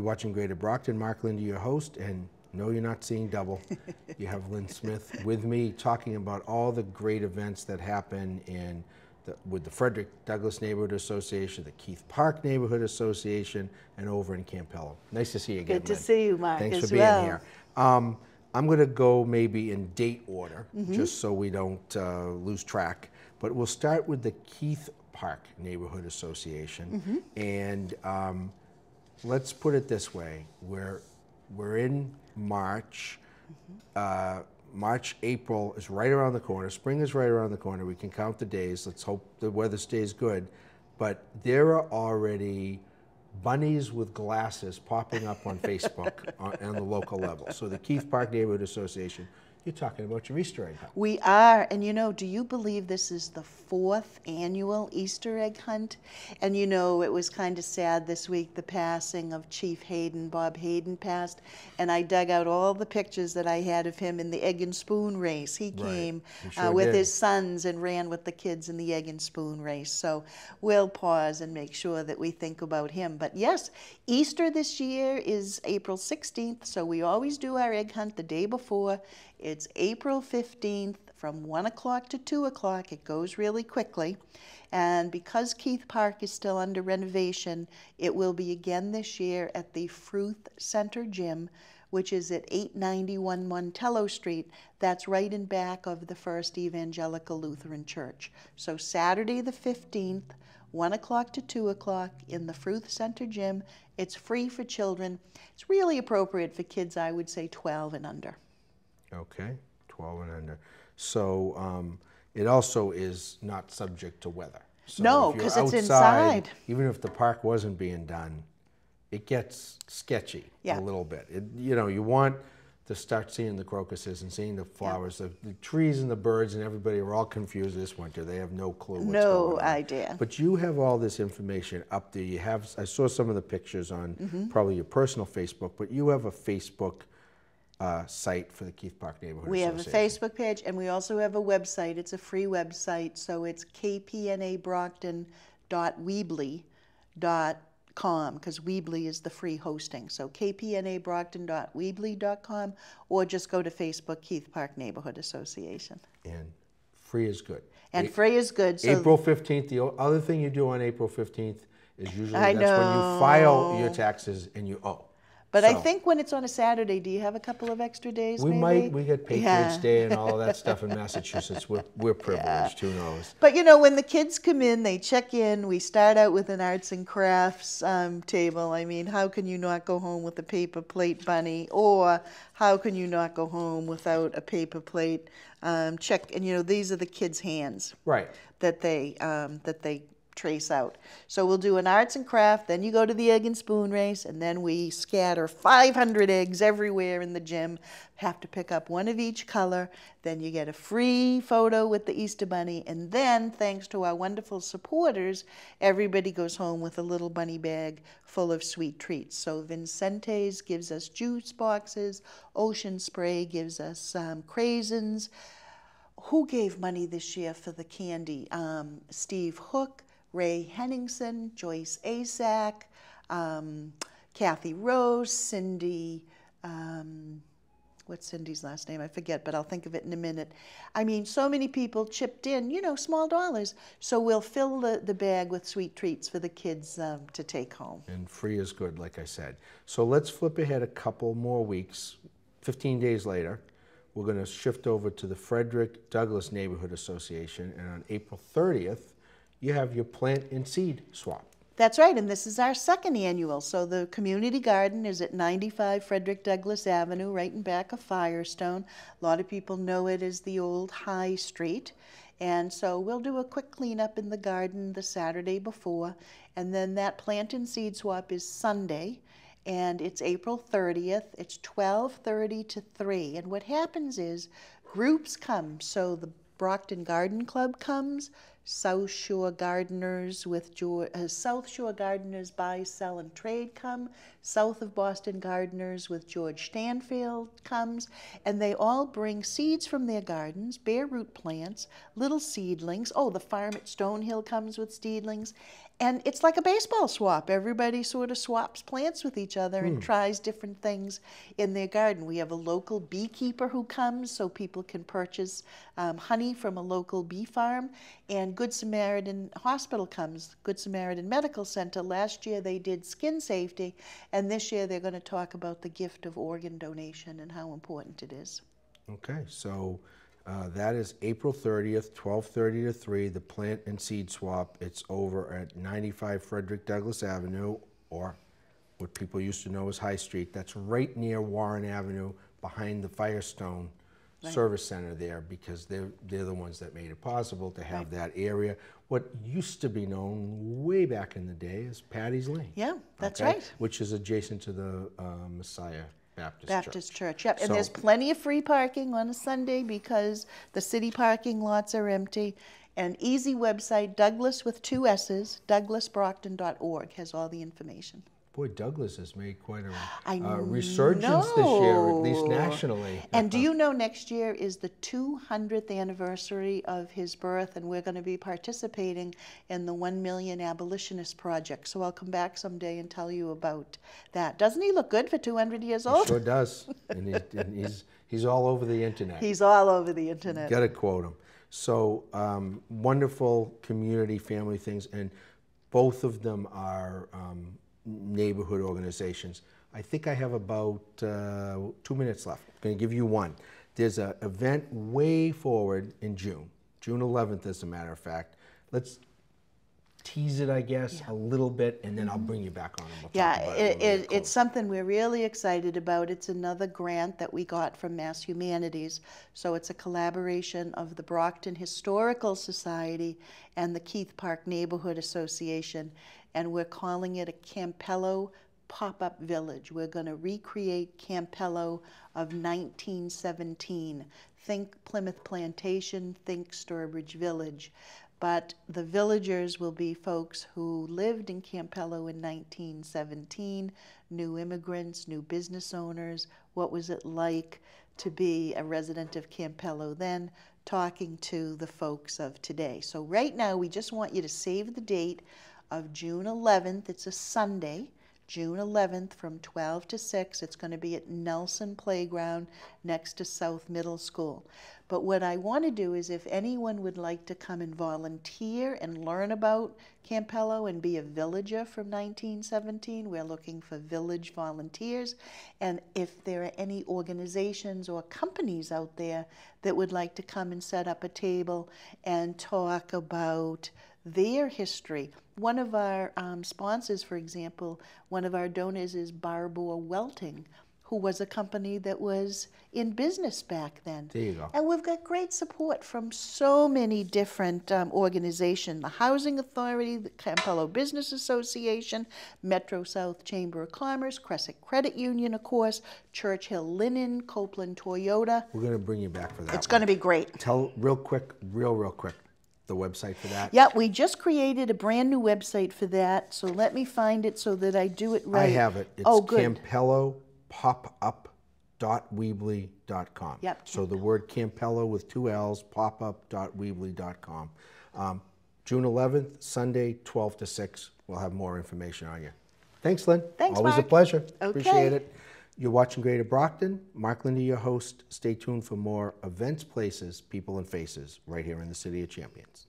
You're watching Greater Brockton. Mark Linde, your host, and no, you're not seeing double. you have Lynn Smith with me talking about all the great events that happen in the, with the Frederick Douglass Neighborhood Association, the Keith Park Neighborhood Association, and over in Campello. Nice to see you again. Good to Lynn. see you, Mark, Thanks as for being well. here. Um, I'm going to go maybe in date order, Mm-hmm. just so we don't uh, lose track. But we'll start with the Keith Park Neighborhood Association, Mm-hmm. and um, let's put it this way: we're we're in March. Uh, March, April is right around the corner. Spring is right around the corner. We can count the days. Let's hope the weather stays good. But there are already bunnies with glasses popping up on Facebook on, on the local level. So the Keith Park Neighborhood Association, you're talking about your Easter egg hunt. We are, and you know, do you believe this is the fourth annual Easter egg hunt? And you know, it was kind of sad this week, the passing of Chief Hayden. Bob Hayden passed, and I dug out all the pictures that I had of him in the egg and spoon race. He Right. came He uh, with did. his sons and ran with the kids in the egg and spoon race. So we'll pause and make sure that we think about him. But yes, Easter this year is April 16th, so we always do our egg hunt the day before. It's April 15th from 1 o'clock to 2 o'clock. It goes really quickly. And because Keith Park is still under renovation, it will be again this year at the Fruth Center Gym, which is at 891 Montello Street. That's right in back of the First Evangelical Lutheran Church. So Saturday the 15th, 1 o'clock to 2 o'clock in the Fruth Center Gym. It's free for children. It's really appropriate for kids, I would say 12 and under. Okay, 12 and under. So um, it also is not subject to weather. So No, if you're 'cause it's inside. Even if the park wasn't being done, it gets sketchy Yeah. a little bit. It, you know, you want to start seeing the crocuses and seeing the flowers. The, the trees and the birds and everybody are all confused this winter. They have no clue what's No going on. idea. But you have all this information up there. You have. I saw some of the pictures on Mm-hmm. probably your personal Facebook, but you have a Facebook uh, site for the Keith Park Neighborhood We have a Association. Facebook page and we also have a website. It's a free website, so it's kpnabrockton.weebly.com because Weebly is the free hosting. So kpnabrockton.weebly.com or just go to Facebook Keith Park Neighborhood Association. and free is good. And A- free is good. So April 15th, the o- other thing you do on April 15th is usually I that's when you file your taxes and you owe. But I think when it's on a Saturday, do you have a couple of extra days? we maybe? might, we get Patriots Yeah. Day and all that stuff in Massachusetts. We're, we're privileged, who knows? But you know, when the kids come in, they check in. We start out with an arts and crafts um, table. I mean, how can you not go home with a paper plate bunny? Or how can you not go home without a paper plate? Um, check, and you know, these are the kids' hands Right. that they um, that they trace out. So we'll do an arts and craft, then you go to the egg and spoon race, and then we scatter 500 eggs everywhere in the gym. Have to pick up one of each color. Then you get a free photo with the Easter bunny, and then thanks to our wonderful supporters, everybody goes home with a little bunny bag full of sweet treats. So Vincente's gives us juice boxes, Ocean Spray gives us um, craisins who gave money this year for the candy? Um, Steve Hook, Ray Henningsen, Joyce Asak, um, Kathy Rose, Cindy. Um, what's Cindy's last name? I forget, but I'll think of it in a minute. I mean, so many people chipped in, you know, small dollars. So we'll fill the, the bag with sweet treats for the kids um, to take home. And free is good, like I said. So let's flip ahead a couple more weeks. 15 days later, we're going to shift over to the Frederick Douglass Neighborhood Association. And on April 30th, you have your plant and seed swap. That's right, and this is our second annual. So the community garden is at 95 Frederick Douglass Avenue, right in back of Firestone. A lot of people know it as the old High Street. And so we'll do a quick cleanup in the garden the Saturday before, and then that plant and seed swap is Sunday, and it's April 30th. It's 12:30 to 3. And what happens is groups come. So the Brockton Garden Club comes, South Shore Gardeners with George, uh, South Shore Gardeners buy, sell, and trade come. South of Boston Gardeners with George Stanfield comes, and they all bring seeds from their gardens, bare root plants, little seedlings. Oh, the farm at Stonehill comes with seedlings, and it's like a baseball swap. Everybody sort of swaps plants with each other Hmm. and tries different things in their garden. We have a local beekeeper who comes so people can purchase um, honey from a local bee farm. And Good Samaritan Hospital comes, Good Samaritan Medical Center. Last year they did skin safety, and this year they're going to talk about the gift of organ donation and how important it is. Okay, so uh, that is April 30th, 12:30 to 3, the plant and seed swap. It's over at 95 Frederick Douglass Avenue, or what people used to know as High Street. That's right near Warren Avenue, behind the Firestone Service Center there, because they're, they're the ones that made it possible to have that area. What used to be known way back in the day as Patty's Lane. Yeah, that's okay, right. Which is adjacent to the uh, Messiah Baptist, Church. Baptist Church, yep. And So- there's plenty of free parking on a Sunday because the city parking lots are empty. And easy website, Douglass with two S's, douglassbrockton.org has all the information. Boy, Douglass has made quite a I uh, resurgence this year, at least nationally. And do you know next year is the 200th anniversary of his birth, and we're going to be participating in the 1 Million Abolitionist Project. So I'll come back someday and tell you about that. Doesn't he look good for 200 years old? Sure does, and, he's, and he's he's all over the internet. He's all over the internet. Got to quote him. So um, wonderful community family things, and both of them are um, neighborhood organizations. I think I have about uh, two minutes left. I'm going to give you one. There's an event way forward in June, June 11th, as a matter of fact. Let's tease it, I guess, a little bit, and then I'll bring you back on. We'll Yeah, it, it, when we it, get it's something we're really excited about. It's another grant that we got from Mass Humanities. So it's a collaboration of the Brockton Historical Society and the Keith Park Neighborhood Association. And we're calling it a Campello pop up village. We're going to recreate Campello of 1917. Think Plymouth Plantation, think Sturbridge Village. But the villagers will be folks who lived in Campello in 1917, new immigrants, new business owners. What was it like to be a resident of Campello then, talking to the folks of today? So, right now, we just want you to save the date of June 11th. It's a Sunday. June 11th from 12 to 6. It's going to be at Nelson Playground next to South Middle School. But what I want to do is if anyone would like to come and volunteer and learn about Campello and be a villager from 1917, we're looking for village volunteers. And if there are any organizations or companies out there that would like to come and set up a table and talk about their history. One of our um, sponsors, for example, one of our donors is Barbour Welting, who was a company that was in business back then. There you go. And we've got great support from so many different um, organizations the Housing Authority, the Campello Business Association, Metro South Chamber of Commerce, Crescent Credit Union, of course, Churchill Linen, Copeland Toyota. We're going to bring you back for that. It's one. going to be great. Tell real quick, real real quick, the website for that. Yeah, we just created a brand new website for that, so let me find it so that I do it right. I have it. It's oh, good. campellopopup.weebly.com. Yep, So the word Campello with two L's, pop up dot popup.weebly.com. Um, June 11th, Sunday, 12 to 6. We'll have more information on you. Thanks, Lynn. Thanks, Always a pleasure. Okay. Appreciate it. You're watching Greater Brockton. Mark Linde, your host. Stay tuned for more events, places, people, and faces right here in the City of Champions.